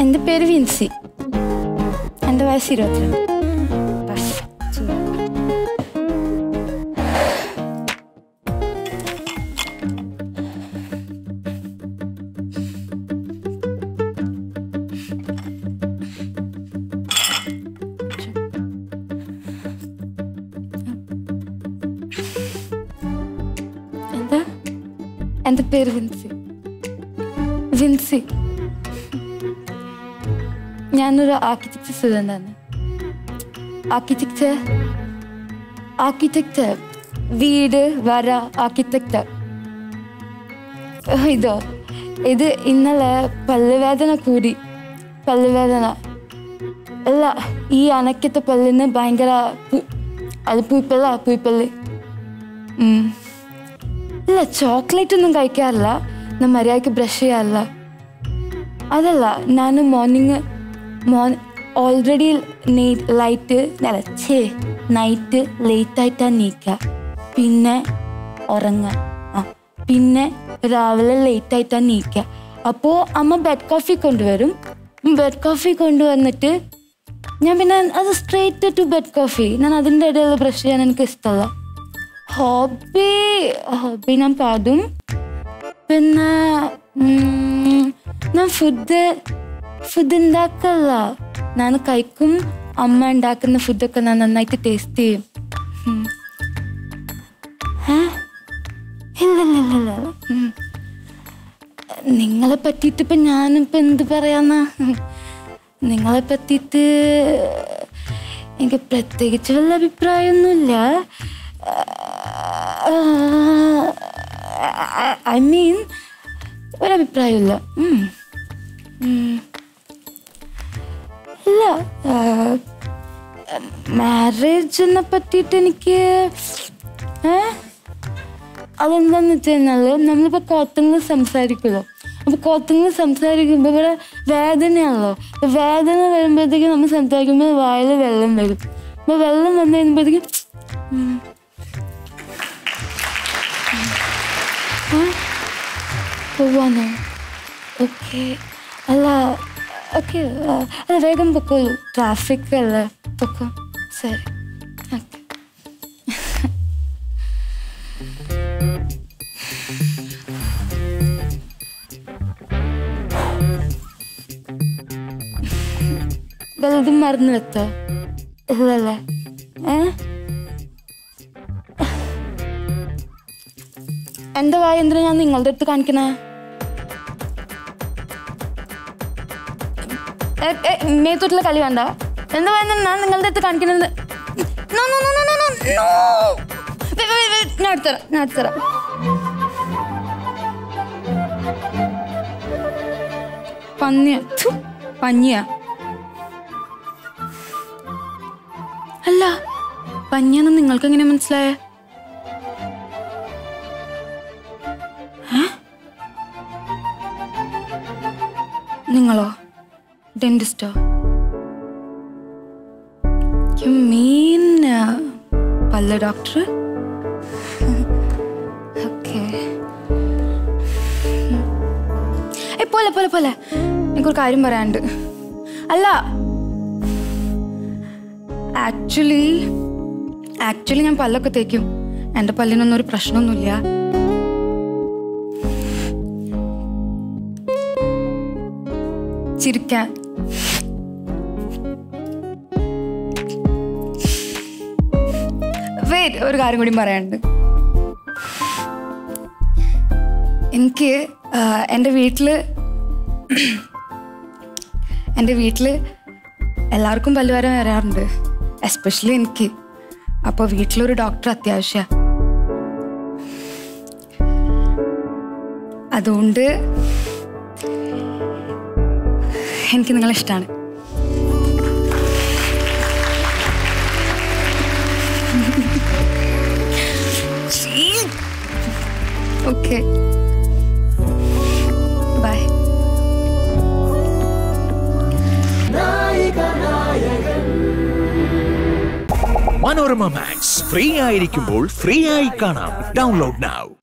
എന്റെ പേര് വിൻസി. എന്റെ വയസ്സ് ഇരുപത്തിരണ്ട്. എന്താ? എന്റെ പേര് വിൻസി. വിൻസി. ഞാനൊരു ആർക്കിടെക്ചർ സ്റ്റുഡന്റ് ആണ്. ആർക്കിടെക്ചർ ആർക്കിടെക്ചർ വീട് വര ആർക്കിടെക്ചർ ഇതോ? ഇത് ഇന്നലെ പല്ലുവേദന കൂടി. പല്ലുവേദന. അല്ല ഈ അനക്കത്തെ പല്ലിന് ഭയങ്കര അത് പുയ്പല്ല് ഉം. ഇല്ല ചോക്ലേറ്റ് ഒന്നും കഴിക്കാറില്ല. ഞാൻ മര്യാദയ്ക്ക് ബ്രഷ് ചെയ്യാറില്ല. അതല്ല ഞാൻ മോർണിംഗ് മോർ ഓൾറെഡി ലൈറ്റ് അല്ല ഛേ നൈറ്റ് ലേറ്റായിട്ടാണ് നീക്കുക പിന്നെ ഉറങ്ങുക ആ പിന്നെ രാവിലെ ലേറ്റ് ലേറ്റായിട്ടാണ് നീക്കുക അപ്പോൾ അമ്മ ബെഡ് കോഫി കൊണ്ടുവരും. ബെഡ് കോഫി കൊണ്ടുവന്നിട്ട് ഞാൻ പിന്നെ അത് സ്ട്രേറ്റ് ടു ബെഡ് കോഫി ഞാൻ അതിന്റെ ഇടയിൽ ബ്രഷ് ചെയ്യാൻ എനിക്ക് ഇഷ്ടമല്ല ഹോബി ഹോബി ഞാൻ പാടും. പിന്നെ ഞാൻ ഫുഡ് ഫുഡ് ഉണ്ടാക്കല്ല ഞാൻ കഴിക്കും. അമ്മ ഉണ്ടാക്കുന്ന ഫുഡൊക്കെ ഞാൻ നന്നായിട്ട് ടേസ്റ്റ് ചെയ്യും. നിങ്ങളെ പറ്റിയിട്ട് ഇപ്പം ഞാനിപ്പോൾ എന്ത് പറയാന്നാ. നിങ്ങളെ പറ്റിയിട്ട് എനിക്ക് പ്രത്യേകിച്ച് വല്ല അഭിപ്രായമൊന്നുമില്ല. ഐ മീൻ ഒരഭിപ്രായമില്ല ഇല്ല മാരേജിനെ പറ്റിയിട്ട് എനിക്ക് അതെന്താന്ന് വെച്ച് കഴിഞ്ഞാൽ നമ്മളിപ്പോ കോത്തങ്ങൾ സംസാരിക്കുമല്ലോ അപ്പൊ കോത്തങ്ങൾ സംസാരിക്കുമ്പോ ഇവിടെ വേദനയാണല്ലോ. അപ്പോൾ വേദന വരുമ്പോഴത്തേക്കും നമ്മൾ സംസാരിക്കുമ്പോൾ വായിൽ വെള്ളം വരും. അപ്പൊ വെള്ളം വന്നു കഴിയുമ്പോഴത്തേക്കും പോവാനോ? ഓക്കെ. അല്ല ഓക്കെ അല്ല വേഗം പൊക്കോളൂ ട്രാഫിക് അല്ലേ പൊക്കോ. ശരി. വലുതും മറന്നു വെത്തോ ഇല്ലല്ലേ? ഏ? എന്റെ വായ എന്തിനാ ഞാൻ നിങ്ങളുടെ അടുത്ത് കാണിക്കണേ? മേത്തോട്ടുള്ള കളി വേണ്ട എന്താ പറയുന്നത് ഞാൻ നിങ്ങളുടെ അടുത്ത് കാണിക്കുന്നത്. ഞാൻ എടുത്തരാം ഞാൻ എടുത്തരാം പന്നിയ. പഞ്ഞിയ അല്ല പഞ്ഞിയെന്ന് നിങ്ങൾക്ക് എങ്ങനെ മനസ്സിലായ നിങ്ങളോ? ഡെന്റിസ്റ്റോ യു മീൻ പല്ല ഡോക്ടർ ഓക്കെ പോലെ പോലെ പോലെ. എനിക്കൊരു കാര്യം പറയാനുണ്ട്. അല്ല. ആക്ച്വലി ആക്ച്വലി ഞാൻ പല്ലൊക്കെ തേക്കും. എന്റെ പല്ലിനൊന്നും ഒരു പ്രശ്നമൊന്നുമില്ല. ചിരിക്കാൻ. ഒരു കാര്യം കൂടി പറയാനുണ്ട്. എനിക്ക് എന്റെ വീട്ടിൽ എന്റെ വീട്ടിൽ എല്ലാവർക്കും പല്ലുവരം വരാറുണ്ട്. എസ്പെഷ്യലി എനിക്ക്. അപ്പോൾ വീട്ടിലൊരു ഡോക്ടർ അത്യാവശ്യമാണ് അതുകൊണ്ട് എനിക്ക് നിങ്ങളെ ഇഷ്ടമാണ് okay. Bye Manorama max free ആയിരിക്കുമ്പോൾ ഫ്രീ ആയി കാണാം. Download now.